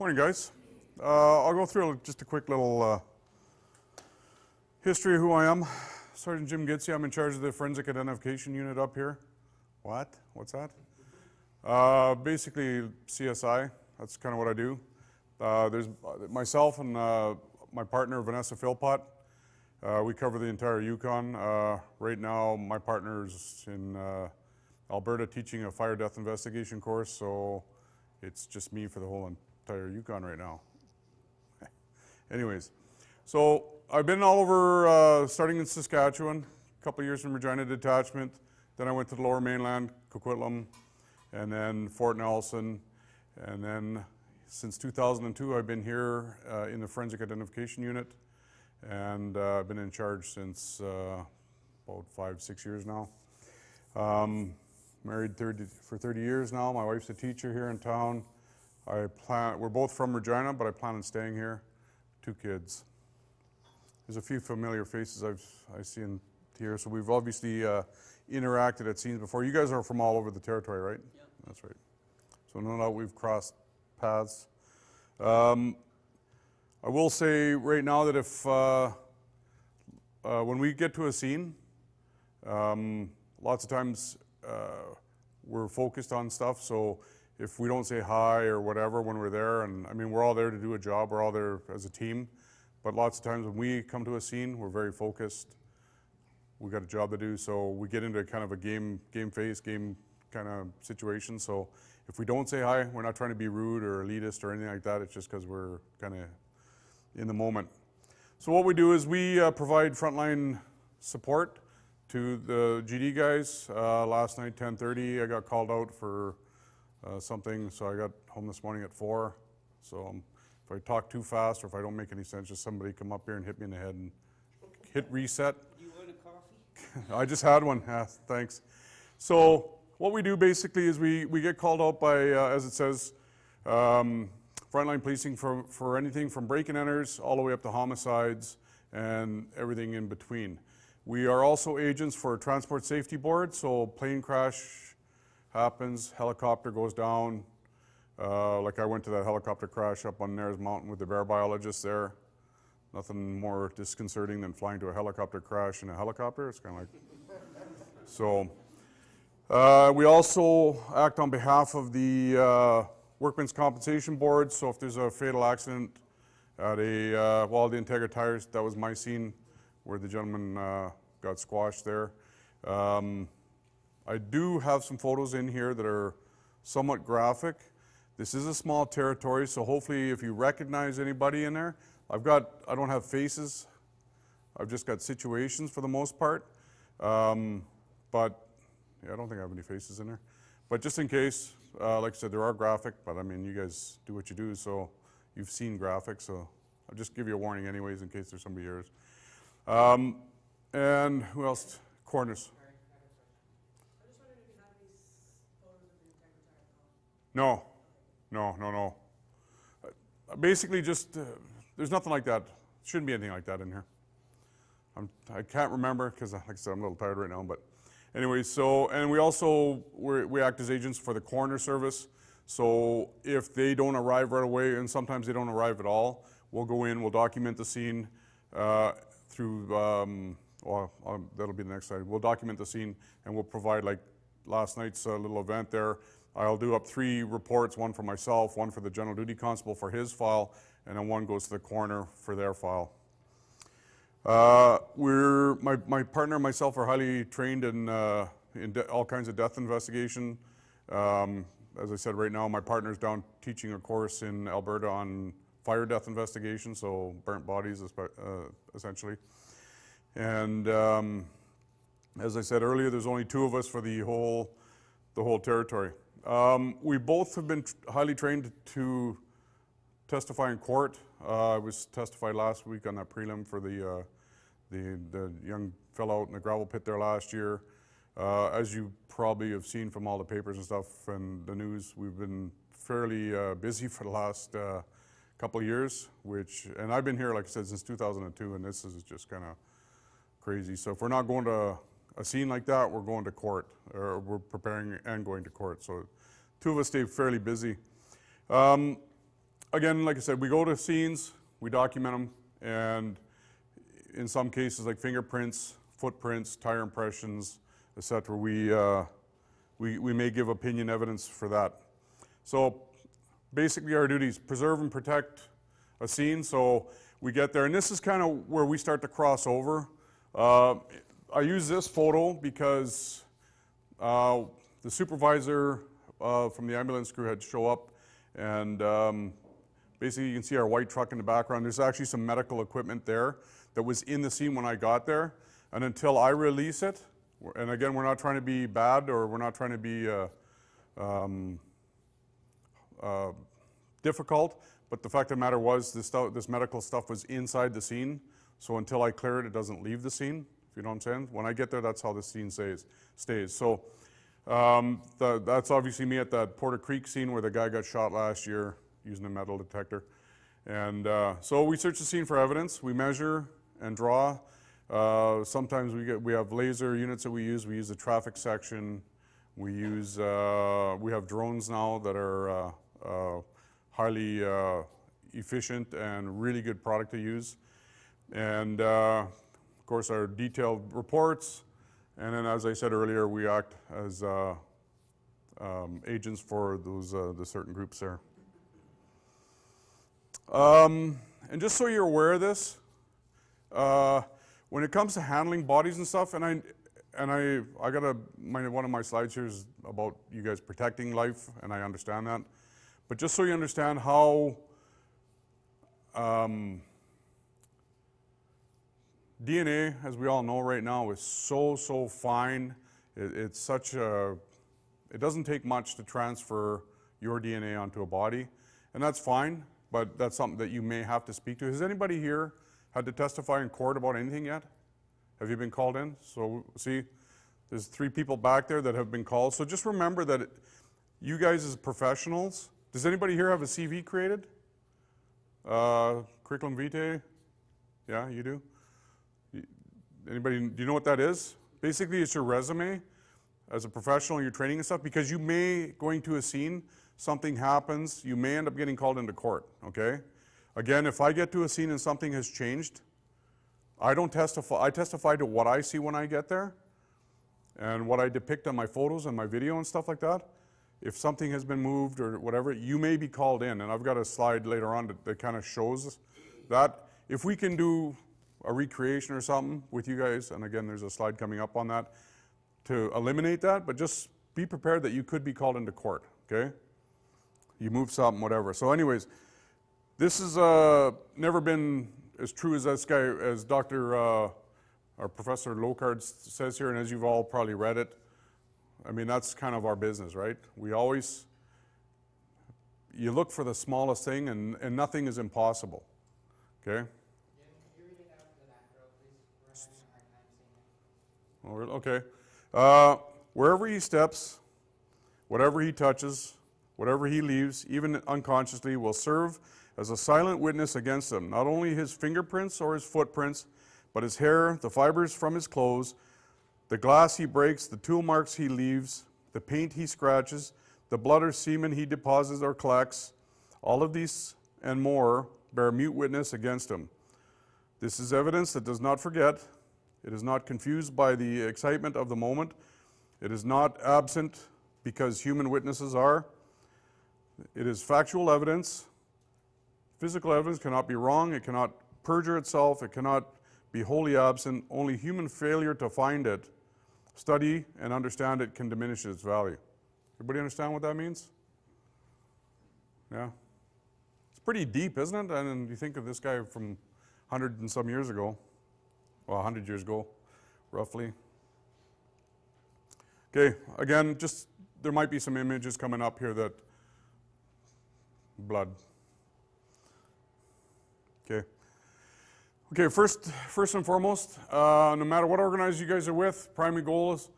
Morning, guys. Uh, I'll go through just a quick little uh, history of who I am. Sergeant Jim Giczi. I'm in charge of the forensic identification unit up here. What? What's that? Uh, basically, CSI. That's kind of what I do. Uh, there's myself and uh, my partner Vanessa Philpott. Uh, we cover the entire Yukon. Uh, right now, my partner's in uh, Alberta teaching a fire death investigation course, so it's just me for the whole entire Yukon right now. Anyways, so I've been all over, uh, starting in Saskatchewan, a couple years in Regina Detachment. Then I went to the Lower Mainland, Coquitlam, and then Fort Nelson, and then since 2002, I've been here uh, in the Forensic Identification Unit, and uh, I've been in charge since uh, about five, six years now. Um, married 30, for 30 years now. My wife's a teacher here in town. I plan, we're both from Regina, but I plan on staying here. Two kids. There's a few familiar faces I've I see in here. So we've obviously uh, interacted at scenes before. You guys are from all over the territory, right? Yeah. That's right. So no doubt we've crossed paths. Um, I will say right now that if uh, uh, when we get to a scene, um, lots of times uh, we're focused on stuff. So if we don't say hi or whatever when we're there, and I mean we're all there to do a job, we're all there as a team. But lots of times when we come to a scene, we're very focused. We got a job to do, so we get into kind of a game game face, game kind of situation. So if we don't say hi, we're not trying to be rude or elitist or anything like that. It's just because we're kind of in the moment. So what we do is we uh, provide frontline support to the GD guys. Uh, last night, 10:30, I got called out for uh, something, so I got home this morning at four. So um, if I talk too fast or if I don't make any sense, just somebody come up here and hit me in the head and hit reset. You want a coffee? I just had one. Yeah, thanks. So what we do basically is we, we get called out by, uh, as it says, um, frontline policing for, for anything from break and enters all the way up to homicides and everything in between. We are also agents for Transport Safety Board, so plane crash happens, helicopter goes down. Uh, like I went to that helicopter crash up on Nares Mountain with the bear biologist there. Nothing more disconcerting than flying to a helicopter crash in a helicopter. It's kind of like, so. Uh, we also act on behalf of the uh, Workmen's Compensation Board. So if there's a fatal accident at a uh, Wally Integra Tires, that was my scene where the gentleman uh, got squashed there. Um, I do have some photos in here that are somewhat graphic. This is a small territory, so hopefully if you recognize anybody in there, I've got, I don't have faces. I've just got situations for the most part. Um, but yeah, I don't think I have any faces in there. But just in case, uh, like I said, there are graphic, but I mean, you guys do what you do, so you've seen graphics, so I'll just give you a warning anyways in case there's somebody yours. Um, and who else? Corners. I just wondered if you have any s- photos of the Integra Tire call. No, no, no, no. Uh, basically, just uh, there's nothing like that. Shouldn't be anything like that in here. I'm, I can't remember because, like I said, I'm a little tired right now. But anyway, so and we also we act as agents for the coroner service. So if they don't arrive right away, and sometimes they don't arrive at all, we'll go in, we'll document the scene uh, through. Um, well, um, that'll be the next slide. We'll document the scene and we'll provide like last night's uh, little event there. I'll do up three reports, one for myself, one for the general duty constable for his file, and then one goes to the coroner for their file. Uh, we're, my, my partner and myself are highly trained in, uh, in all kinds of death investigation. Um, as I said, right now my partner's down teaching a course in Alberta on fire death investigation, so burnt bodies uh, essentially. And um, as I said earlier, there's only two of us for the whole, the whole territory. Um, we both have been highly trained to testify in court. Uh, I was testified last week on that prelim for the, uh, the, the young fellow out in the gravel pit there last year. Uh, as you probably have seen from all the papers and stuff and the news, we've been fairly uh, busy for the last uh, couple of years, which, and I've been here, like I said, since 2002, and this is just kind of crazy. So if we're not going to a scene like that, we're going to court, or we're preparing and going to court. So two of us stay fairly busy. Um, again, like I said, we go to scenes, we document them, and in some cases, like fingerprints, footprints, tire impressions, etc., we, uh, we, we may give opinion evidence for that. So basically, our duties preserve and protect a scene. So we get there, and this is kind of where we start to cross over. Uh, I use this photo because uh, the supervisor uh, from the ambulance crew had show up, and um, basically you can see our white truck in the background. There's actually some medical equipment there that was in the scene when I got there, and until I release it, and again, we're not trying to be bad or we're not trying to be uh, um, uh, difficult, but the fact of the matter was this, this medical stuff was inside the scene, so until I clear it, it doesn't leave the scene, you know what I'm saying. When I get there, that's how the scene stays. stays. So um, the, that's obviously me at that Porter Creek scene where the guy got shot last year using a metal detector. And uh, so we search the scene for evidence, we measure and draw. Uh, sometimes we, get, we have laser units that we use, we use the traffic section, we use, uh, we have drones now that are uh, uh, highly uh, efficient and really good product to use. And course, our detailed reports. And then, as I said earlier, we act as uh, um, agents for those uh, the certain groups there. Um, and just so you're aware of this, uh, when it comes to handling bodies and stuff, and I and I I got a my, one of my slides here is about you guys protecting life, and I understand that. But just so you understand how um, DNA, as we all know right now, is so, so fine. It, it's such a, it doesn't take much to transfer your DNA onto a body. And that's fine, but that's something that you may have to speak to. Has anybody here had to testify in court about anything yet? Have you been called in? So, see, there's three people back there that have been called. So just remember that it, you guys as professionals, does anybody here have a CV created? Uh, curriculum vitae? Yeah, you do? Anybody, do you know what that is? Basically, it's your resume as a professional, your training and stuff, because you may, going to a scene, something happens, you may end up getting called into court, okay? Again, if I get to a scene and something has changed, I don't testify, I testify to what I see when I get there and what I depict on my photos and my video and stuff like that. If something has been moved or whatever, you may be called in, and I've got a slide later on that, that kind of shows that. If we can do a recreation or something with you guys, and again, there's a slide coming up on that, to eliminate that, but just be prepared that you could be called into court, okay? You move something, whatever. So anyways, this has uh, never been as true as this guy, as Dr. Uh, or Professor Locard says here, and as you've all probably read it, I mean, that's kind of our business, right? We always, you look for the smallest thing, and, and nothing is impossible, okay? Oh, really? Okay. Uh, wherever he steps, whatever he touches, whatever he leaves, even unconsciously, will serve as a silent witness against him. Not only his fingerprints or his footprints, but his hair, the fibers from his clothes, the glass he breaks, the tool marks he leaves, the paint he scratches, the blood or semen he deposits or collects, all of these and more bear mute witness against him. This is evidence that does not forget, it is not confused by the excitement of the moment. It is not absent because human witnesses are. It is factual evidence. Physical evidence cannot be wrong. It cannot perjure itself. It cannot be wholly absent. Only human failure to find it, study, and understand it can diminish its value. Everybody understand what that means? Yeah? It's pretty deep, isn't it? And you think of this guy from 100 and some years ago well, 100 years ago, roughly. Okay, again, just there might be some images coming up here that blood. Okay. Okay, first, first and foremost, uh, no matter what organization you guys are with, primary goal is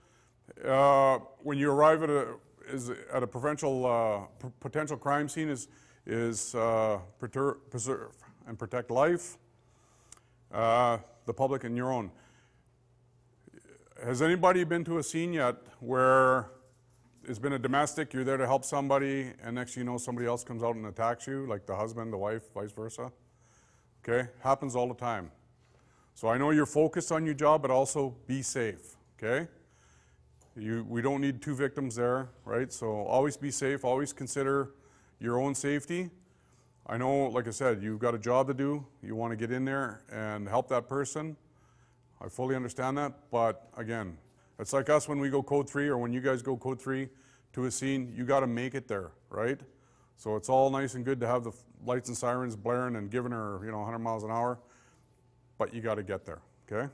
uh, when you arrive at a is at a potential uh, potential crime scene is is uh, preserve and protect life. The public and your own. Has anybody been to a scene yet where it's been a domestic, you're there to help somebody, and next you know, somebody else comes out and attacks you, like the husband, the wife, vice versa. Okay? Happens all the time. So I know you're focused on your job, but also be safe. Okay? You, we don't need two victims there, right? So always be safe, always consider your own safety. I know, like I said, you've got a job to do. You want to get in there and help that person. I fully understand that, but again, it's like us when we go code three or when you guys go code three to a scene, you got to make it there, right? So it's all nice and good to have the lights and sirens blaring and giving her, you know, 100 miles an hour, but you got to get there, okay?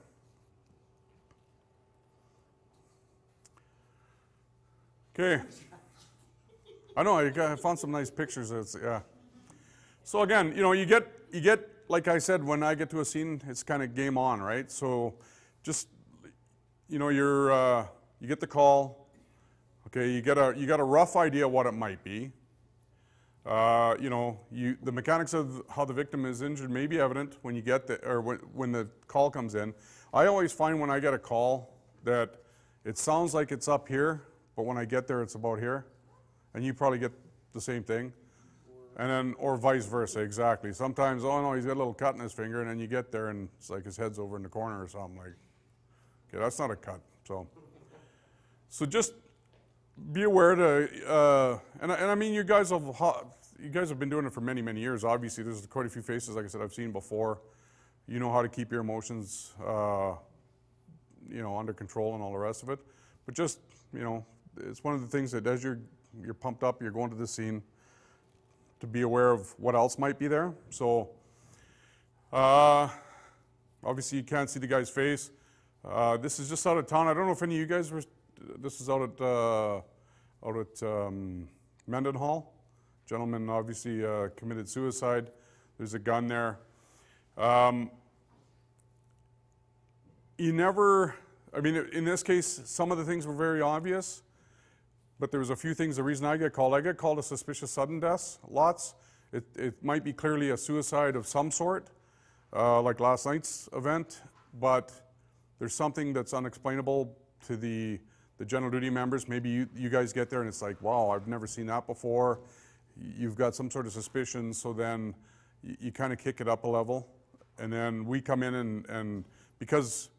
Okay. I know I, found some nice pictures. It's, yeah. So again, you know, you get you get like I said when I get to a scene, it's kind of game on, right? So just you know, you're uh, you get the call. Okay, you get a you got a rough idea what it might be. Uh, you know, you, the mechanics of how the victim is injured may be evident when you get the or when, when the call comes in. I always find when I get a call that it sounds like it's up here, but when I get there, it's about here, and you probably get the same thing. And then, or vice versa, exactly. Sometimes, oh no, he's got a little cut in his finger, and then you get there, and it's like his head's over in the corner or something. Like, okay, that's not a cut. So, so just be aware to, uh, and, I- and I mean, you guys have, you guys have been doing it for many, many years. Obviously, there's quite a few faces, like I said, I've seen before. You know how to keep your emotions, uh, you know, under control and all the rest of it. But just, you know, it's one of the things that as you're, you're pumped up, you're going to the scene, to be aware of what else might be there. So, uh, obviously, you can't see the guy's face. Uh, this is just out of town. I don't know if any of you guys were. This is out at uh, out at um, Mendenhall. Gentleman obviously uh, committed suicide. There's a gun there. Um, you never. I mean, in this case, some of the things were very obvious. But there was a few things. The reason I get called, I get called a suspicious sudden deaths. Lots. It, it might be clearly a suicide of some sort, uh, like last night's event. But there's something that's unexplainable to the the general duty members. Maybe you, you guys get there and it's like, wow, I've never seen that before. You've got some sort of suspicion, so then you, you kind of kick it up a level, and then we come in and and because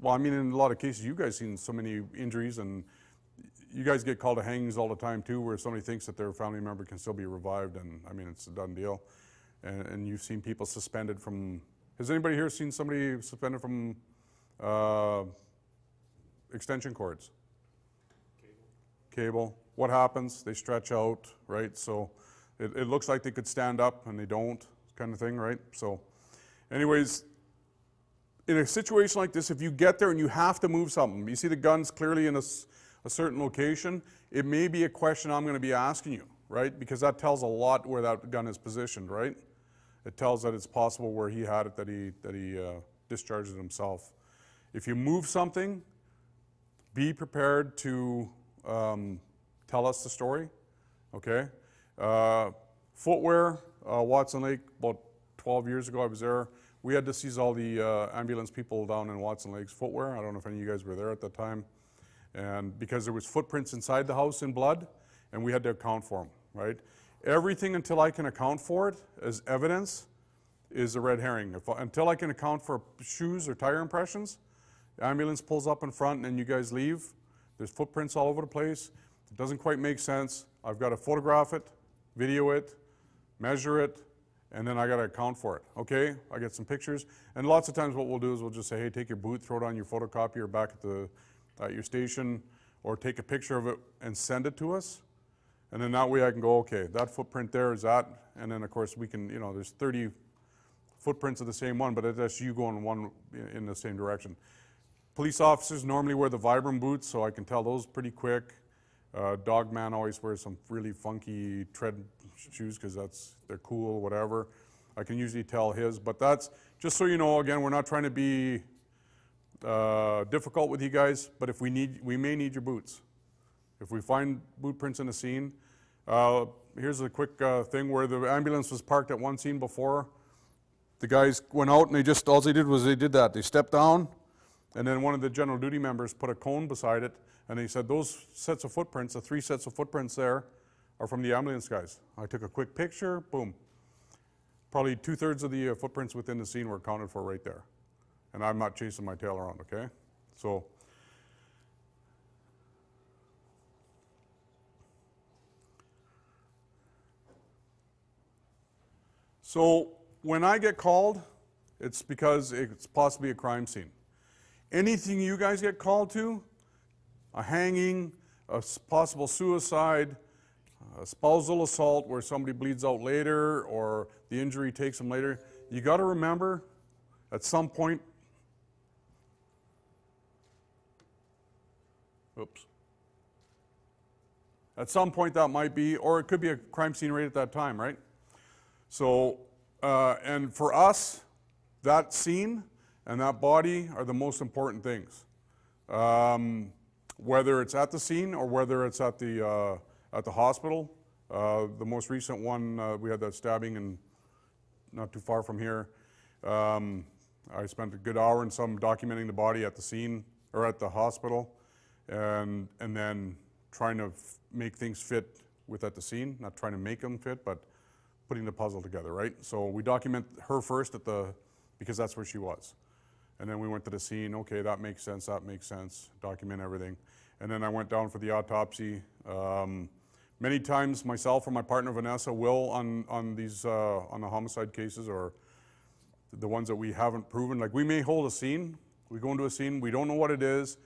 well, I mean, in a lot of cases, you guys seen so many injuries and you guys get called to hangings all the time too, where somebody thinks that their family member can still be revived, and I mean it's a done deal. And, and you've seen people suspended from. Has anybody here seen somebody suspended from uh, extension cords? Cable. Cable. What happens? They stretch out, right? So it, it looks like they could stand up and they don't, kind of thing, right? So, anyways, in a situation like this, if you get there and you have to move something, you see the gun's clearly in a, s- a certain location, it may be a question I'm going to be asking you, right? Because that tells a lot where that gun is positioned, right? It tells that it's possible where he had it, that he, that he uh, discharged it himself. If you move something, be prepared to um, tell us the story, okay? Uh, footwear, uh, Watson Lake, about 12 years ago, I was there. We had to seize all the uh, ambulance people down in Watson Lake's footwear. I don't know if any of you guys were there at that time. And because there was footprints inside the house in blood, and we had to account for them, right? Everything until I can account for it as evidence is a red herring. If, until I can account for shoes or tire impressions, the ambulance pulls up in front and you guys leave. There's footprints all over the place. It doesn't quite make sense. I've got to photograph it, video it, measure it, and then I got to account for it. Okay? I get some pictures. And lots of times what we'll do is we'll just say, hey, take your boot, throw it on your photocopier back at, the, at your station, or take a picture of it and send it to us. And then that way I can go, okay, that footprint there is that. And then, of course, we can, you know, there's 30 footprints of the same one, but that's you going one in- the same direction. Police officers normally wear the Vibram boots, so I can tell those pretty quick. Uh, dog man always wears some really funky tread shoes because that's they're cool, whatever. I can usually tell his, but that's just so you know. Again, we're not trying to be uh, difficult with you guys, but if we need, we may need your boots. If we find boot prints in a scene, uh, here's a quick uh, thing where the ambulance was parked at one scene before. The guys went out and they just all they did was they did that. They stepped down, And then one of the general duty members put a cone beside it, and he said, Those sets of footprints, the three sets of footprints there, are from the ambulance guys. I took a quick picture, boom. Probably two thirds of the uh, footprints within the scene were accounted for right there. And I'm not chasing my tail around, okay? So, so when I get called, it's because it's possibly a crime scene. Anything you guys get called to, a hanging, a possible suicide, a spousal assault where somebody bleeds out later or the injury takes them later, you got to remember at some point. Oops. At some point that might be, or it could be a crime scene right at that time, right? So, uh, and for us, that scene and that body are the most important things. Um, whether it's at the scene or whether it's at the uh, at the hospital. Uh, the most recent one, uh, we had that stabbing and not too far from here. Um, I spent a good hour and some documenting the body at the scene or at the hospital, and and then trying to make things fit with at the scene. Not trying to make them fit, but putting the puzzle together, right? So we document her first at the because that's where she was. And then we went to the scene. Okay, that makes sense. That makes sense. Document everything. And then I went down for the autopsy. Um, many times, myself or my partner Vanessa will on on these uh, on the homicide cases or the ones that we haven't proven. Like we may hold a scene. We go into a scene. We don't know what it is.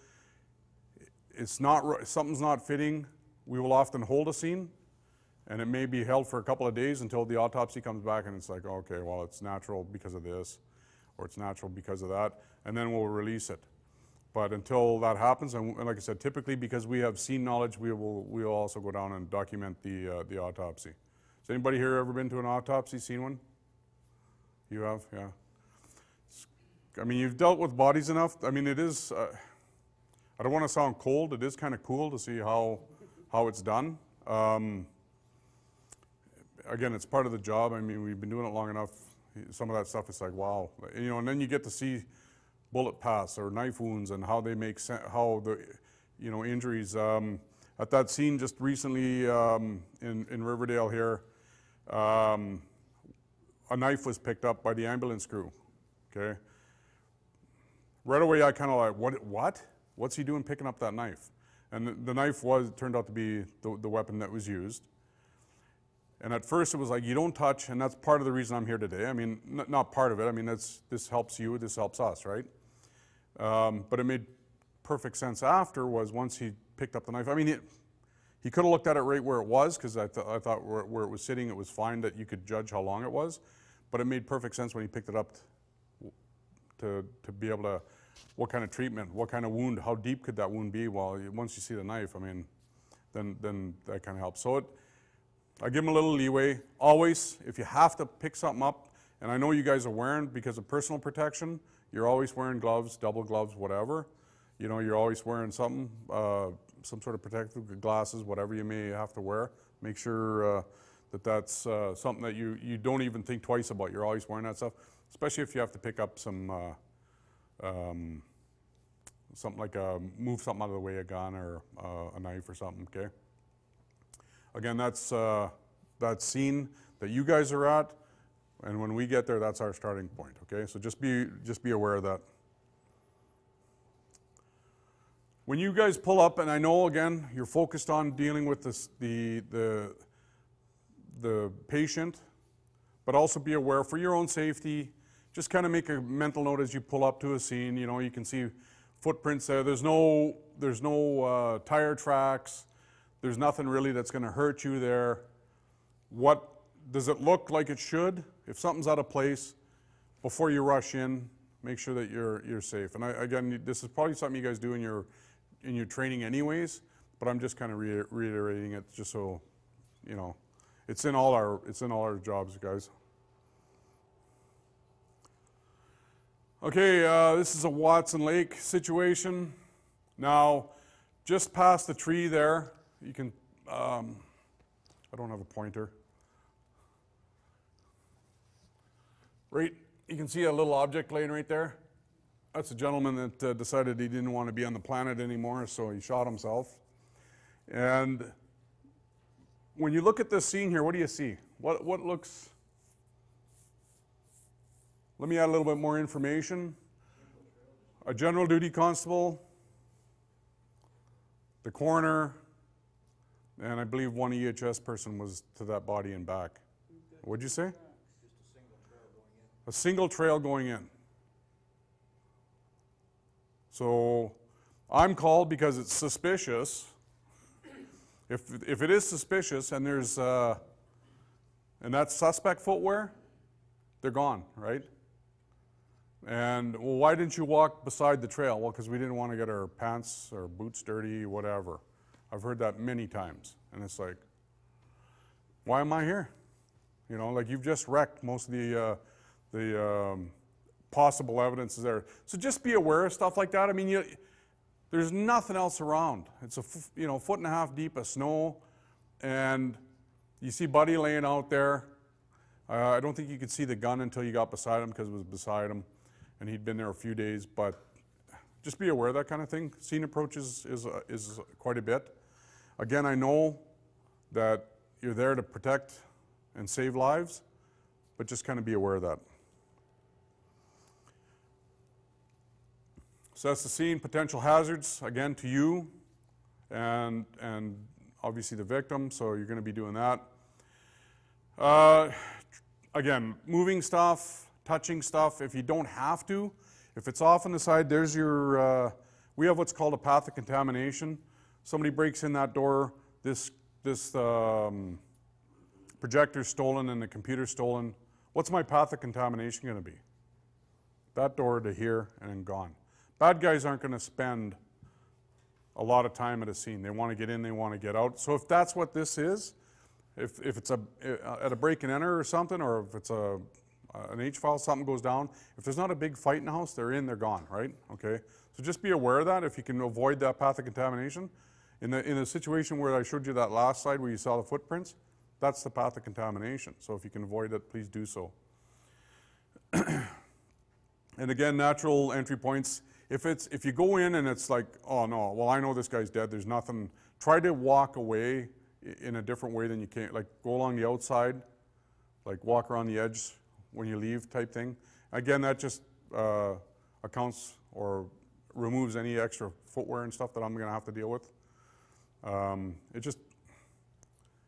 It's not something's not fitting. We will often hold a scene, and it may be held for a couple of days until the autopsy comes back, and it's like, okay, well, it's natural because of this, or it's natural because of that, and then we'll release it. But until that happens, and like I said, typically because we have scene knowledge, we will we will also go down and document the uh, the autopsy. Has anybody here ever been to an autopsy, seen one? You have, yeah. I mean, you've dealt with bodies enough. I mean, it is. Uh, I don't want to sound cold. It is kind of cool to see how how it's done. Um, again, it's part of the job. I mean, we've been doing it long enough. Some of that stuff is like, wow, you know. And then you get to see bullet paths or knife wounds and how they make sense, how the, you know, injuries. Um, at that scene just recently um, in in Riverdale here, um, a knife was picked up by the ambulance crew. Okay. Right away, I kind of like, what? What? What's he doing picking up that knife? And the, the knife was turned out to be the, the weapon that was used. And at first, it was like you don't touch, and that's part of the reason I'm here today. I mean, not part of it. I mean, that's this helps you, this helps us, right? Um, but it made perfect sense after was once he picked up the knife. I mean, it, he could have looked at it right where it was because I, th- I thought where, where it was sitting, it was fine that you could judge how long it was. But it made perfect sense when he picked it up to, to be able to, what kind of treatment, what kind of wound, how deep could that wound be? Well, once you see the knife, I mean, then, then that kind of helps. So it, I give them a little leeway. Always, if you have to pick something up, and I know you guys are wearing because of personal protection, you're always wearing gloves, double gloves, whatever. You know, you're always wearing something, uh, some sort of protective glasses, whatever you may have to wear. Make sure uh, that that's uh, something that you, you don't even think twice about. You're always wearing that stuff, especially if you have to pick up some, uh, um, something like a, move something out of the way, a gun or uh, a knife or something, okay? Again, that's uh, that scene that you guys are at, and when we get there, that's our starting point. Okay, so just be just be aware of that. When you guys pull up, and I know again you're focused on dealing with this, the the the patient, but also be aware for your own safety. Just kind of make a mental note as you pull up to a scene. You know, you can see footprints there. There's no there's no uh, tire tracks. There's nothing really that's going to hurt you there. What does it look like it should? If something's out of place, before you rush in, make sure that you're you're safe. And I, again, this is probably something you guys do in your in your training anyways. But I'm just kind of re- reiterating it just so you know it's in all our it's in all our jobs, guys. Okay, uh, this is a Watson Lake situation. Now, just past the tree there, you can. Um, I don't have a pointer. Right, you can see a little object laying right there. that's a gentleman that uh, decided he didn't want to be on the planet anymore, so he shot himself. And when you look at this scene here, what do you see? What, what looks. Let me add a little bit more information. A general duty constable, the coroner, and I believe one EHS person was to that body and back. What'd you say? A single trail going in. So I'm called because it's suspicious. If, if it is suspicious and there's, uh, and that's suspect footwear, they're gone, right? And, well, why didn't you walk beside the trail? Well, because we didn't want to get our pants or boots dirty, whatever. I've heard that many times. And it's like, why am I here? You know, like you've just wrecked most of the, uh, the um, possible evidence there. So just be aware of stuff like that. I mean, you, there's nothing else around. It's a you know foot and a half deep of snow, and you see Buddy laying out there. Uh, I don't think you could see the gun until you got beside him because it was beside him, and he'd been there a few days. But just be aware of that kind of thing. Scene approaches is uh, is quite a bit. Again, I know that you're there to protect and save lives, but just kind of be aware of that. So that's the scene, potential hazards, again, to you and, and obviously the victim, so you're going to be doing that. Uh, again, moving stuff, touching stuff, if you don't have to, if it's off on the side, there's your, uh, we have what's called a path of contamination. Somebody breaks in that door, this, this um, projector's stolen and the computer's stolen. What's my path of contamination going to be? That door to here and then gone. Bad guys aren't going to spend a lot of time at a scene. They want to get in, they want to get out. So if that's what this is, if, if it's a, at a break and enter or something, or if it's a, an H file, something goes down, if there's not a big fight in the house, they're in, they're gone, right? Okay? So just be aware of that if you can avoid that path of contamination. In the, in the situation where I showed you that last slide where you saw the footprints, that's the path of contamination. So if you can avoid it, please do so. and again, natural entry points. If it's if you go in and it's like, oh no, well I know this guy's dead. There's nothing. Try to walk away in a different way than you can. Like go along the outside, like walk around the edge when you leave, type thing. Again, that just uh, accounts or removes any extra footwear and stuff that I'm going to have to deal with. Um, it just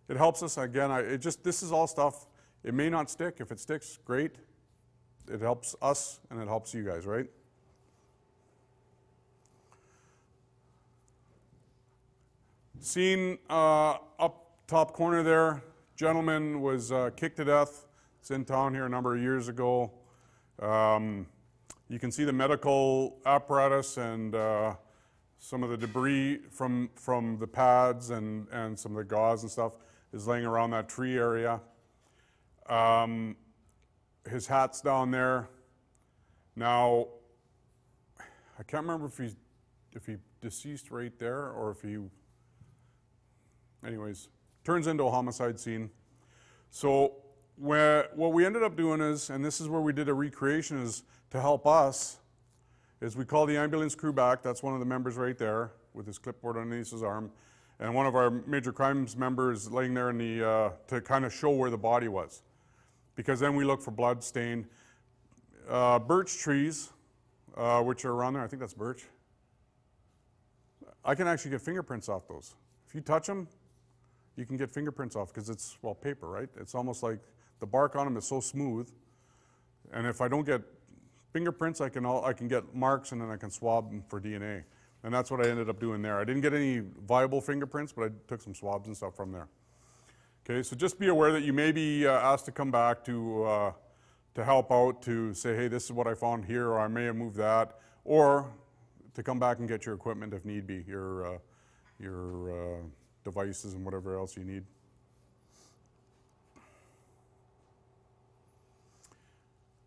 it helps us. Again, I, it just this is all stuff. It may not stick. If it sticks, great. It helps us and it helps you guys, right? Scene uh, up top corner there, gentleman was uh, kicked to death. It's in town here a number of years ago. Um, you can see the medical apparatus and uh, some of the debris from, from the pads and, and some of the gauze and stuff is laying around that tree area. Um, his hat's down there. Now, I can't remember if he's if he deceased right there or if he anyways, turns into a homicide scene. So where, what we ended up doing is, and this is where we did a recreation, is to help us, is we call the ambulance crew back. That's one of the members right there with his clipboard underneath his arm. And one of our major crimes members laying there in the, uh, to kind of show where the body was. Because then we look for blood stain. Uh, birch trees, uh, which are around there, I think that's birch. I can actually get fingerprints off those. If you touch them, you can get fingerprints off because it's, well, paper, right? It's almost like the bark on them is so smooth. And if I don't get fingerprints, I can, all, I can get marks and then I can swab them for DNA. And that's what I ended up doing there. I didn't get any viable fingerprints, but I took some swabs and stuff from there. Okay, so just be aware that you may be uh, asked to come back to, uh, to help out, to say, hey, this is what I found here, or I may have moved that, or to come back and get your equipment if need be, your, uh, your uh, devices and whatever else you need.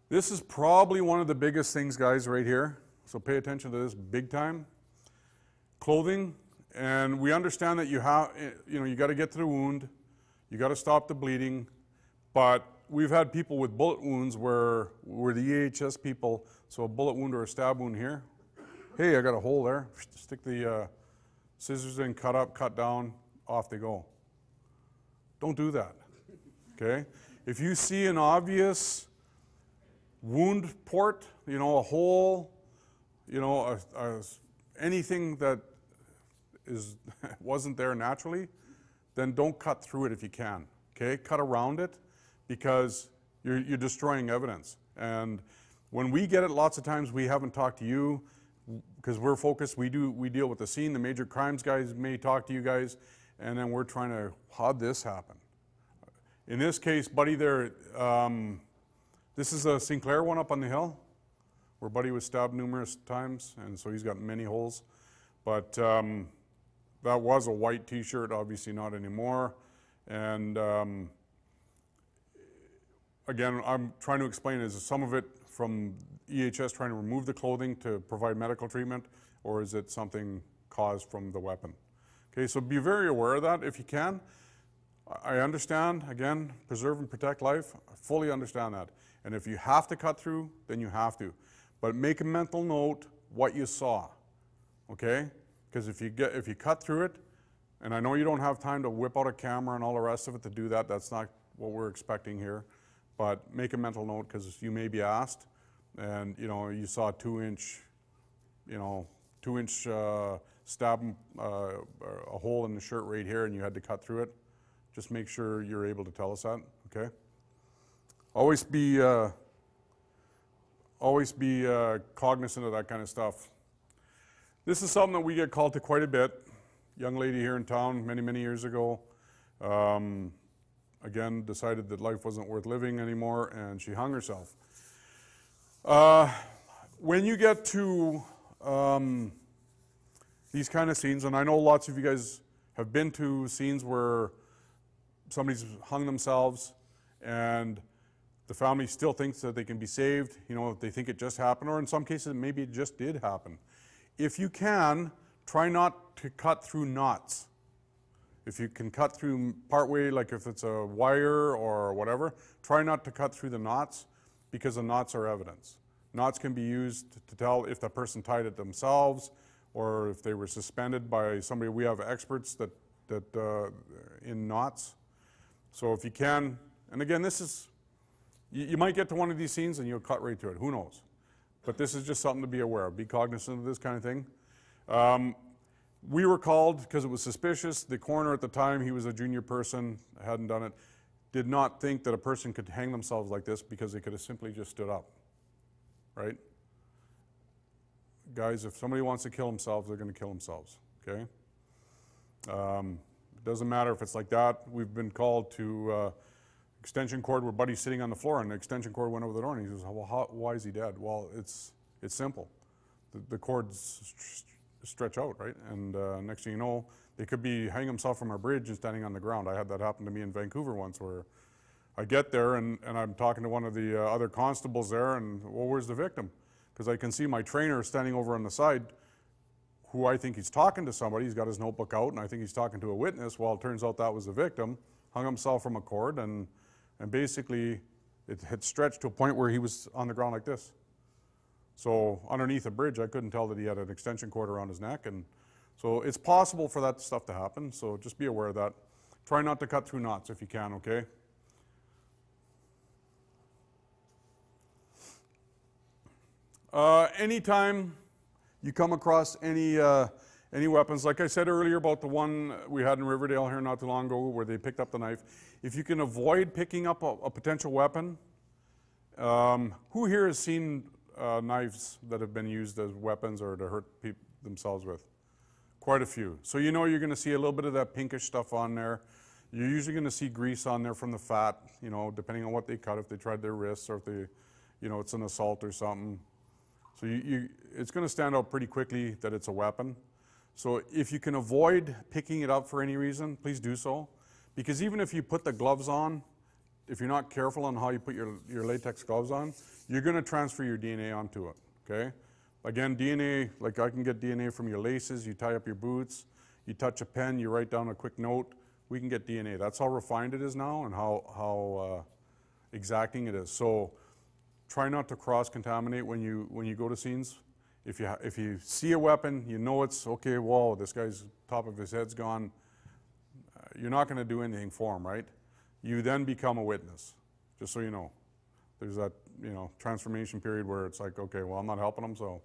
This is probably one of the biggest things, guys, right here. So pay attention to this big time. Clothing, and we understand that you have, you know, you got to get to the wound, you got to stop the bleeding, but we've had people with bullet wounds where, where the EHS people, so a bullet wound or a stab wound here, hey, I got a hole there, stick the uh, scissors in, cut up, cut down, off they go. Don't do that, okay? If you see an obvious wound port, you know, a hole, you know, a, a, anything that is wasn't there naturally, then don't cut through it if you can. Okay, cut around it because you're, you're destroying evidence. And when we get it, lots of times we haven't talked to you because we're focused. We do we deal with the scene. The major crimes guys may talk to you guys, and then we're trying to how'd this happen. In this case, Buddy, there. Um, this is a Sinclair one up on the hill, where Buddy was stabbed numerous times, and so he's got many holes. But um, that was a white T-shirt, obviously not anymore. And um, again, I'm trying to explain is some of it from EHS trying to remove the clothing to provide medical treatment, or is it something caused from the weapon? Okay, so be very aware of that if you can. I understand, again, preserve and protect life. I fully understand that. And if you have to cut through, then you have to. But make a mental note what you saw, okay? Because if you get if you cut through it, and I know you don't have time to whip out a camera and all the rest of it to do that. That's not what we're expecting here. But make a mental note because you may be asked, and you know you saw a two-inch, you know, two-inch uh, stab, uh, a hole in the shirt right here, and you had to cut through it. Just make sure you're able to tell us that. Okay. Always be uh, always be uh, cognizant of that kind of stuff. This is something that we get called to quite a bit. Young lady here in town many, many years ago, um, again, decided that life wasn't worth living anymore and she hung herself. Uh, when you get to um, these kind of scenes, and I know lots of you guys have been to scenes where somebody's hung themselves and the family still thinks that they can be saved, you know, they think it just happened, or in some cases, maybe it just did happen. If you can, try not to cut through knots. If you can cut through partway, like if it's a wire or whatever, try not to cut through the knots because the knots are evidence. Knots can be used to tell if the person tied it themselves or if they were suspended by somebody. We have experts that, that uh, in knots. So if you can, and again, this is, you, you might get to one of these scenes and you'll cut right to it. Who knows? But this is just something to be aware of. Be cognizant of this kind of thing. Um, we were called because it was suspicious. The coroner at the time, he was a junior person, hadn't done it, did not think that a person could hang themselves like this because they could have simply just stood up. Right? Guys, if somebody wants to kill themselves, they're going to kill themselves. Okay? Um, it doesn't matter if it's like that. We've been called to. Uh, extension cord where Buddy's sitting on the floor and the extension cord went over the door and he says, well, how, why is he dead? Well, it's, it's simple. The, the cords st stretch out, right? And uh, next thing you know, they could be hanging himself from a bridge and standing on the ground. I had that happen to me in Vancouver once where I get there and, and I'm talking to one of the uh, other constables there and, well, where's the victim? Because I can see my trainer standing over on the side who I think he's talking to somebody. He's got his notebook out and I think he's talking to a witness. Well, it turns out that was the victim, hung himself from a cord and and basically it had stretched to a point where he was on the ground like this. So underneath a bridge, I couldn't tell that he had an extension cord around his neck. And so it's possible for that stuff to happen. So just be aware of that. Try not to cut through knots if you can, okay? Uh, anytime you come across any, uh, any weapons, like I said earlier about the one we had in Riverdale here not too long ago where they picked up the knife, if you can avoid picking up a, a potential weapon, um, who here has seen uh, knives that have been used as weapons or to hurt themselves with? Quite a few. So you know you're going to see a little bit of that pinkish stuff on there. You're usually going to see grease on there from the fat, you know, depending on what they cut, if they tried their wrists or if they, you know, it's an assault or something. So you, you, it's going to stand out pretty quickly that it's a weapon. So if you can avoid picking it up for any reason, please do so. Because even if you put the gloves on, if you're not careful on how you put your, your latex gloves on, you're going to transfer your DNA onto it, okay? Again, DNA, like I can get DNA from your laces, you tie up your boots, you touch a pen, you write down a quick note, we can get DNA. That's how refined it is now and how, how uh, exacting it is. So try not to cross-contaminate when you, when you go to scenes. If you, if you see a weapon, you know it's, okay, whoa, this guy's, top of his head's gone, you're not gonna do anything for them, right? You then become a witness, just so you know. There's that, you know, transformation period where it's like, okay, well, I'm not helping them, so.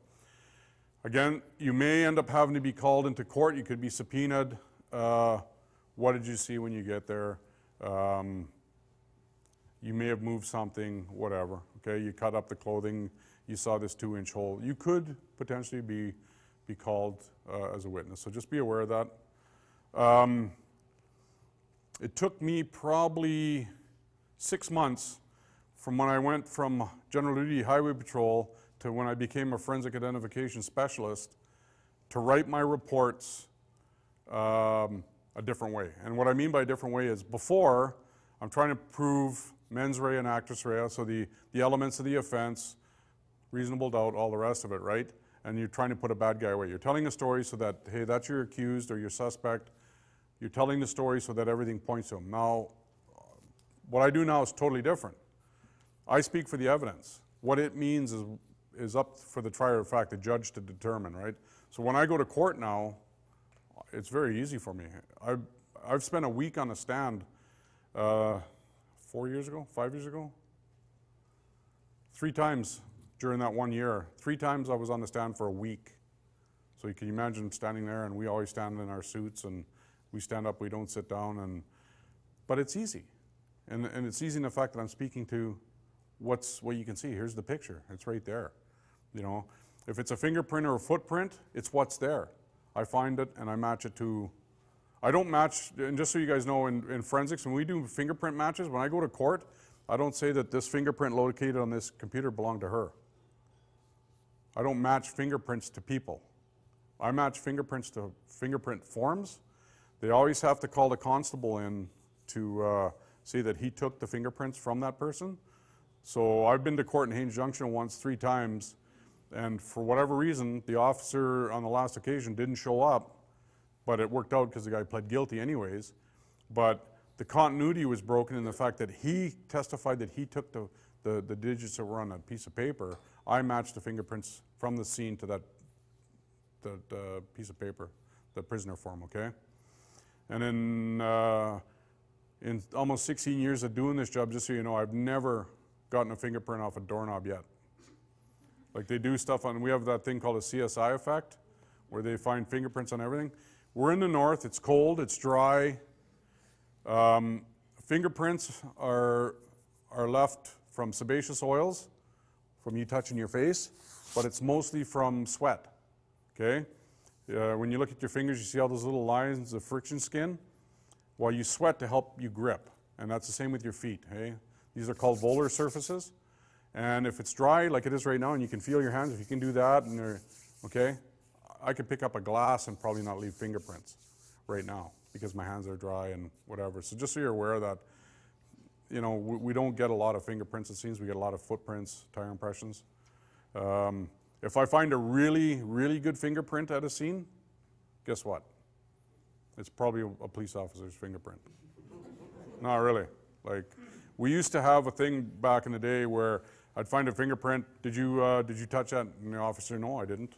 Again, you may end up having to be called into court, you could be subpoenaed. Uh, What did you see when you get there? Um, You may have moved something, whatever, okay? You cut up the clothing, you saw this two-inch hole. You could potentially be, be called uh, as a witness, so just be aware of that. Um, It took me probably six months from when I went from general duty highway patrol to when I became a forensic identification specialist to write my reports um, a different way. And what I mean by a different way is before, I'm trying to prove mens rea and actus rea, so the, the elements of the offense, reasonable doubt, all the rest of it, right? And you're trying to put a bad guy away. You're telling a story so that, hey, that's your accused or your suspect. You're telling the story so that everything points to him. Now, what I do now is totally different. I speak for the evidence. What it means is, is up for the trier of fact, the judge to determine, right? So when I go to court now, it's very easy for me. I've, I've spent a week on the stand uh, four years ago, five years ago. Three times during that one year, three times I was on the stand for a week. So you can imagine standing there, and we always stand in our suits, and we stand up, we don't sit down, and but it's easy, and and it's easy in the fact that I'm speaking to what's what you can see. Here's the picture; it's right there. You know, if it's a fingerprint or a footprint, it's what's there. I find it and I match it to. I don't match, and just so you guys know, in, in forensics, when we do fingerprint matches, when I go to court, I don't say that this fingerprint located on this computer belonged to her. I don't match fingerprints to people. I match fingerprints to fingerprint forms. They always have to call the constable in to uh, say that he took the fingerprints from that person. So I've been to court in Haines Junction once, three times, and for whatever reason, the officer on the last occasion didn't show up, but it worked out because the guy pled guilty anyways. But the continuity was broken in the fact that he testified that he took the, the, the digits that were on a piece of paper. I matched the fingerprints from the scene to that, that uh, piece of paper, the prisoner form, okay? And in, uh, in almost 16 years of doing this job, just so you know, I've never gotten a fingerprint off a doorknob yet. Like they do stuff on, we have that thing called a CSI effect, where they find fingerprints on everything. We're in the north, it's cold, it's dry. Um, fingerprints are, are left from sebaceous oils, from you touching your face, but it's mostly from sweat, okay? Uh, when you look at your fingers, you see all those little lines of friction skin? Well, you sweat to help you grip, and that's the same with your feet, hey? These are called volar surfaces. And if it's dry, like it is right now, and you can feel your hands, if you can do that, and they're, okay, I could pick up a glass and probably not leave fingerprints right now because my hands are dry and whatever. So just so you're aware that, you know, we, we don't get a lot of fingerprints, it seems. We get a lot of footprints, tire impressions. Um, if I find a really, really good fingerprint at a scene, guess what? It's probably a, police officer's fingerprint. Not really. Like, we used to have a thing back in the day where I'd find a fingerprint. Did you uh, did you touch that? And the officer, no, I didn't.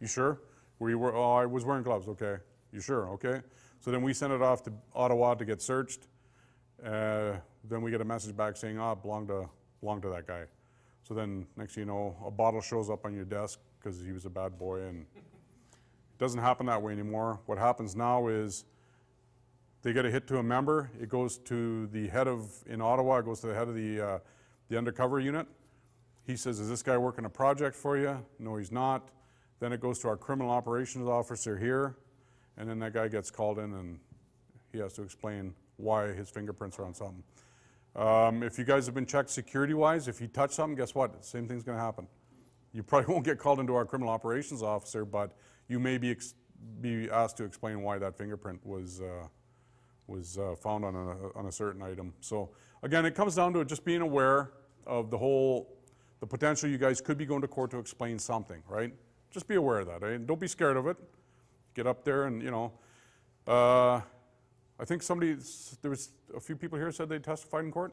You sure? Were you? Oh, I was wearing gloves. Okay. You sure? Okay. So then we sent it off to Ottawa to get searched. Uh, then we get a message back saying, "Ah, oh, belonged to belonged to that guy." So then next thing you know, a bottle shows up on your desk because he was a bad boy, and it doesn't happen that way anymore. What happens now is they get a hit to a member. It goes to the head of in Ottawa. It goes to the head of the uh, the undercover unit. He says, "Is this guy working a project for you?" No, he's not. Then it goes to our criminal operations officer here, and then that guy gets called in and he has to explain why his fingerprints are on something. Um, if you guys have been checked security-wise, if you touch something, guess what? Same thing's going to happen. You probably won't get called into our criminal operations officer, but you may be be asked to explain why that fingerprint was uh, was uh, found on a, on a certain item. So again, it comes down to just being aware of the whole, the potential you guys could be going to court to explain something, right? Just be aware of that. Eh? Don't be scared of it. Get up there and you know. Uh, I think somebody, there was a few people here said they testified in court.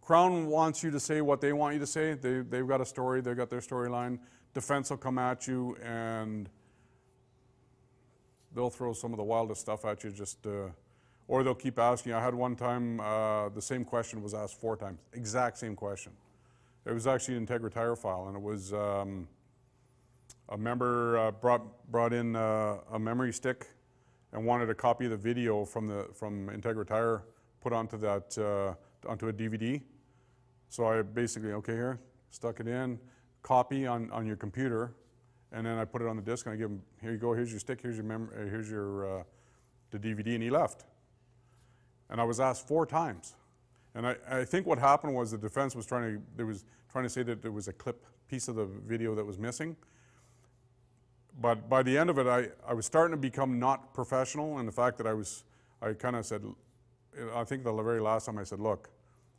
Crown wants you to say what they want you to say. They, they've got a story, they've got their storyline. Defense will come at you and they'll throw some of the wildest stuff at you just, uh, or they'll keep asking. I had one time, uh, the same question was asked four times, exact same question. It was actually an Integra Tire file, and it was um, a member uh, brought, brought in uh, a memory stick and wanted a copy of the video from, the, from Integra Tire put onto, that, uh, onto a DVD. So I basically, okay, here, stuck it in, copy on, on your computer, and then I put it on the disc and I give him, here you go, here's your stick, here's your mem- uh, here's your uh, the DVD, and he left. And I was asked four times, and I, I think what happened was the defense was trying to there was trying to say that there was a clip piece of the video that was missing. But by the end of it, I, I was starting to become not professional, and the fact that I was I kind of said, I think the very last time I said, look,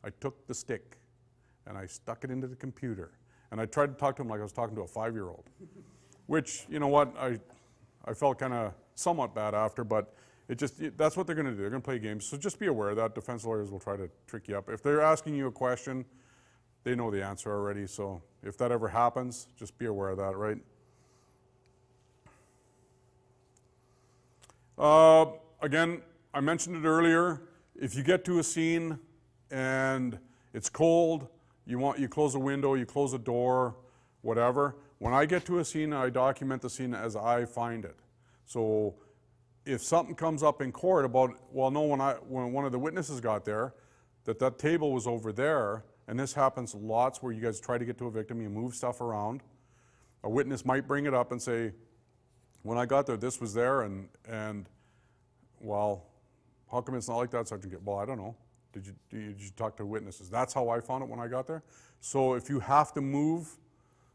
I took the stick and I stuck it into the computer. And I tried to talk to him like I was talking to a five year old, which, you know what, I, I felt kind of somewhat bad after, but it just, it, that's what they're going to do. They're going to play games. So just be aware that defense lawyers will try to trick you up. If they're asking you a question, they know the answer already. So if that ever happens, just be aware of that, right? Uh, again, I mentioned it earlier. If you get to a scene and it's cold, you want you close a window, you close a door, whatever. When I get to a scene, I document the scene as I find it. So if something comes up in court about, well, no, when I when one of the witnesses got there, that that table was over there, and this happens lots where you guys try to get to a victim, you move stuff around. A witness might bring it up and say, when I got there, this was there, and and well, how come it's not like that, Sergeant? Well, I don't know. Did you, did you talk to witnesses? That's how I found it when I got there. So if you have to move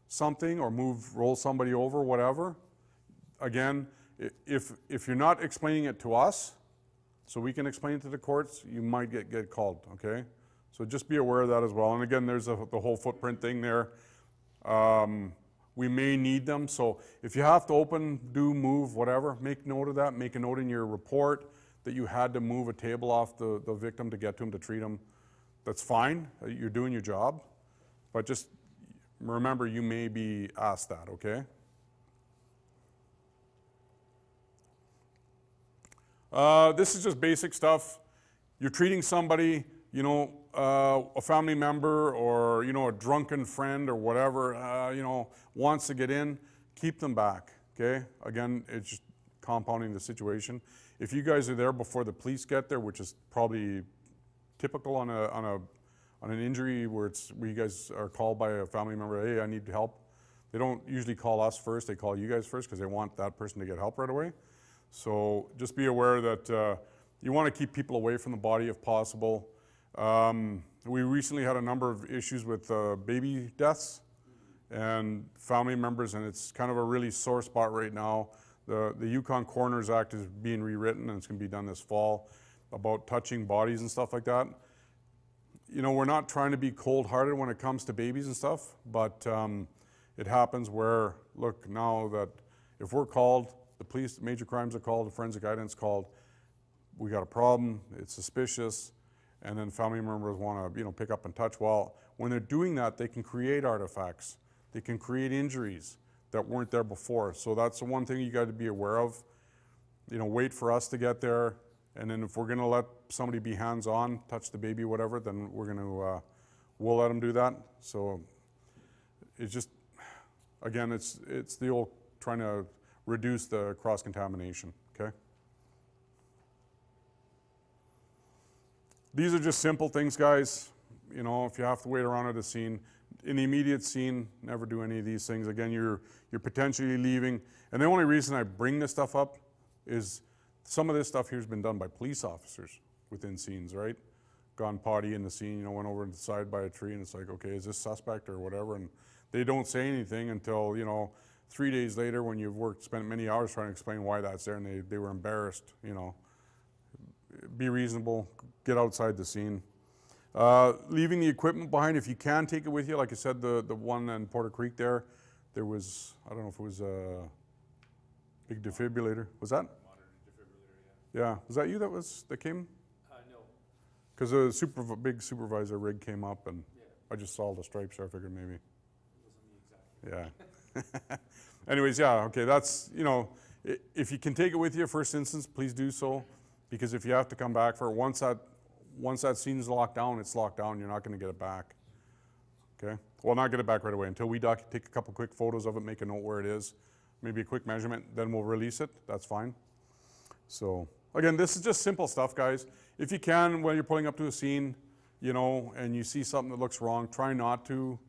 something or move, roll somebody over, whatever, again, if, if you're not explaining it to us, so we can explain it to the courts, you might get, get called, okay? So just be aware of that as well. And again, there's a, the whole footprint thing there. Um, we may need them, so if you have to open, do, move, whatever, make note of that. Make a note in your report that you had to move a table off the, the victim to get to him to treat him, that's fine. Uh, You're doing your job. But just remember, you may be asked that, okay? Uh, this is just basic stuff. You're treating somebody, you know, uh, a family member or, you know, a drunken friend or whatever, uh, you know, wants to get in, keep them back, okay? Again, it's just compounding the situation. If you guys are there before the police get there, which is probably typical on a, on a, on an injury where it's, where you guys are called by a family member, hey, I need help. They don't usually call us first, they call you guys first because they want that person to get help right away. So just be aware that uh, you want to keep people away from the body if possible. Um, we recently had a number of issues with uh, baby deaths and family members, and it's kind of a really sore spot right now. The, the Yukon Coroners Act is being rewritten and it's going to be done this fall about touching bodies and stuff like that. You know, we're not trying to be cold hearted when it comes to babies and stuff, but um, it happens where, look, now that if we're called, the police, major crimes are called, the forensic guidance called, we got a problem, it's suspicious, and then family members want to, you know, pick up and touch. Well, when they're doing that, they can create artifacts, they can create injuries that weren't there before. So that's the one thing you got to be aware of. You know, wait for us to get there, and then if we're going to let somebody be hands-on, touch the baby, whatever, then we're going to, uh, we'll let them do that. So it's just, again, it's it's the old trying to reduce the cross contamination. Okay. These are just simple things, guys. You know, if you have to wait around at a scene, in the immediate scene, never do any of these things. Again, you're you're potentially leaving. And the only reason I bring this stuff up is some of this stuff here has been done by police officers within scenes, right? Gone potty in the scene, you know, went over to the side by a tree, and it's like, okay, is this suspect or whatever? And they don't say anything until you know three days later when you've worked, spent many hours trying to explain why that's there, and they they were embarrassed, you know. Be reasonable, get outside the scene. Uh, leaving the equipment behind, if you can take it with you, like I said, the, the one in Porter Creek there, there was, I don't know if it was a big defibrillator. Was that? Modern defibrillator, yeah. Yeah. Was that you that was that came? Uh, no. Because a super, big supervisor rig came up and I just saw the stripes, so I figured maybe. Yeah. Anyways, yeah, okay, that's, you know, if you can take it with you first instance, please do so. Because if you have to come back for it, once that, once that scene's locked down, it's locked down, you're not gonna get it back. Okay? Well, not get it back right away, until we doc, take a couple quick photos of it, make a note where it is, maybe a quick measurement, then we'll release it, that's fine. So, again, this is just simple stuff, guys. If you can, when you're pulling up to a scene, you know, and you see something that looks wrong, try not to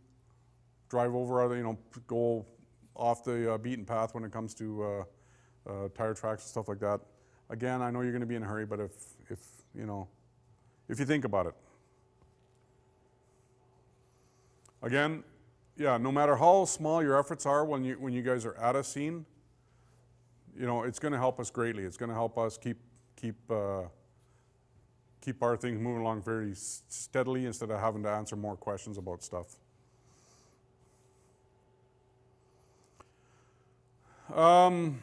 drive over other, you know, go off the uh, beaten path when it comes to uh, uh, tire tracks and stuff like that. Again, I know you're going to be in a hurry, but if, if you know, if you think about it. Again, yeah, no matter how small your efforts are when you when you guys are at a scene, you know, it's going to help us greatly. It's going to help us keep keep uh, keep our things moving along very steadily instead of having to answer more questions about stuff. Um,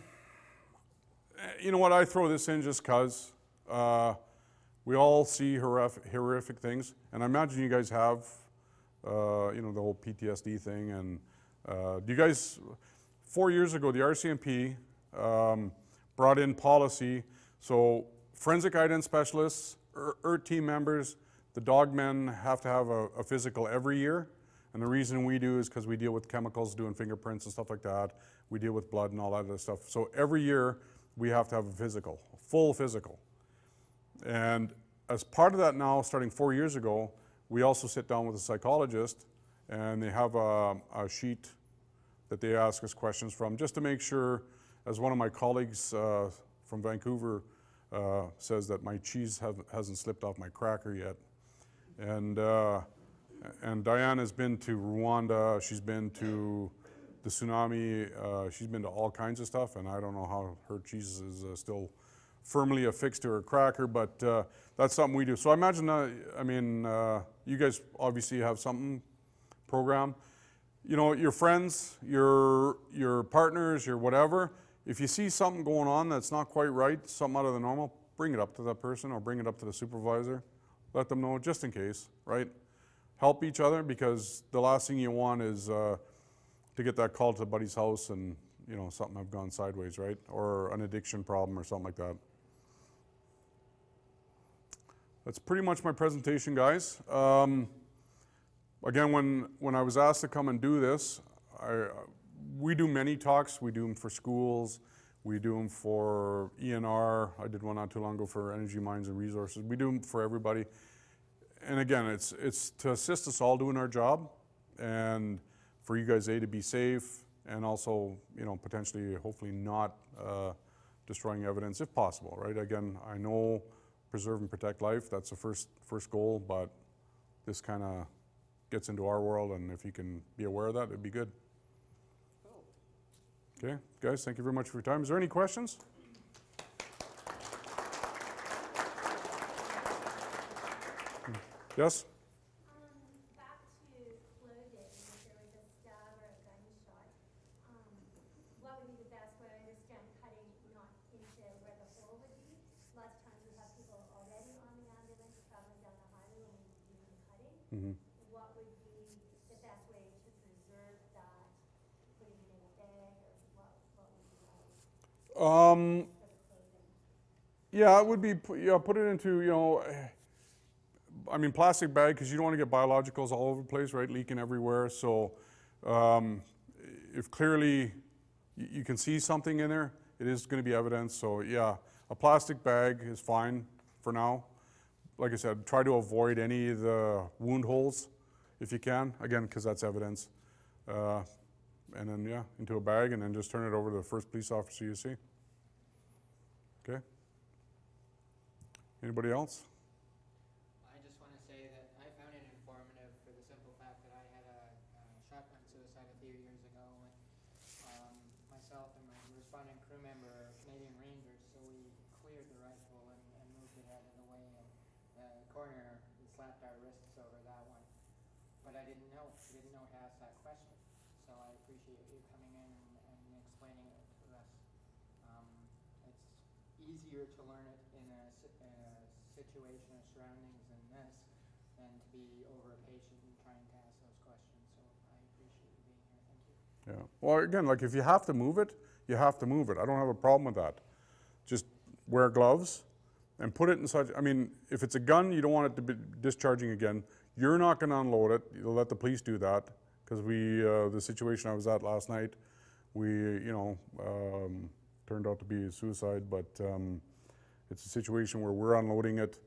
you know what? I throw this in just cause uh, we all see horrific, horrific things, and I imagine you guys have, uh, you know, the whole PTSD thing. And uh, do you guys? Four years ago, the RCMP um, brought in policy. So forensic identity specialists, ER, ERT team members, the dogmen have to have a, a physical every year. And the reason we do is because we deal with chemicals, doing fingerprints and stuff like that. We deal with blood and all that other stuff. So every year we have to have a physical, a full physical. And as part of that now, starting four years ago, we also sit down with a psychologist and they have a, a sheet that they ask us questions from just to make sure, as one of my colleagues uh, from Vancouver uh, says, that my cheese have, hasn't slipped off my cracker yet. And, uh, and Diane has been to Rwanda, she's been to the tsunami, uh, she's been to all kinds of stuff, and I don't know how her cheese is uh, still firmly affixed to her cracker, but uh, that's something we do. So I imagine, I mean, uh, you guys obviously have something programmed. You know, your friends, your your partners, your whatever. If you see something going on that's not quite right, something out of the normal, bring it up to that person or bring it up to the supervisor. Let them know just in case, right? Help each other because the last thing you want is uh, to get that call to buddy's house and you know something have gone sideways, right? Or an addiction problem or something like that. That's pretty much my presentation, guys. Um, again, when, when I was asked to come and do this, I, we do many talks. We do them for schools. We do them for ENR. I did one not too long ago for Energy Mines and Resources. We do them for everybody. And again, it's, it's to assist us all doing our job and for you guys, A, to be safe and also, you know, potentially, hopefully not uh, destroying evidence if possible, right? Again, I know preserve and protect life, that's the first, first goal, but this kind of gets into our world, and if you can be aware of that, it'd be good. Okay, guys, thank you very much for your time. Is there any questions? Yes? Um, back to clothing, if there was a stab or a gunshot, um, what would be the best way, I understand cutting not into where the hole would be. Lots of times we have people already on the ambulance traveling down the highway when we do the cutting. Mhm. What would be the best way to preserve that, putting it in a bag, or what, what would you like Um, for the clothing? Yeah, it would be, yeah, put it into, you know, I mean, plastic bag, because you don't want to get biologicals all over the place, right, leaking everywhere. So um, if clearly you can see something in there, it is going to be evidence. So yeah, a plastic bag is fine for now. Like I said, try to avoid any of the wound holes if you can, again, because that's evidence. Uh, and then, yeah, into a bag, and then just turn it over to the first police officer you see. Okay? Anybody else? I just want to say that I found it informative for the simple fact that I had a uh, shotgun suicide a few years ago. And, um, myself and my responding crew member Canadian Rangers, so we cleared the rifle and, and moved it out of the way. And the coroner slapped our wrists over that one. But I didn't know, didn't know to ask that question. So I appreciate you coming in and, and explaining it to us. Um, it's easier to learn it situation or surroundings than this. trying to ask those questions, so I appreciate you being here, thank you. Yeah. Well, again, like if you have to move it, you have to move it. I don't have a problem with that. Just wear gloves and put it in such, I mean, if it's a gun, you don't want it to be discharging again. You're not gonna unload it. You'll let the police do that. Cause we, uh, the situation I was at last night, we, you know, um, turned out to be a suicide, but, um, it's a situation where we're unloading it.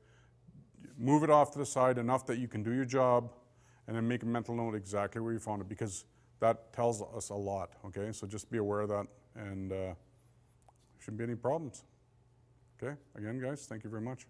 Move it off to the side enough that you can do your job and then make a mental note exactly where you found it because that tells us a lot, okay? So just be aware of that and uh, shouldn't be any problems. Okay, again, guys, thank you very much.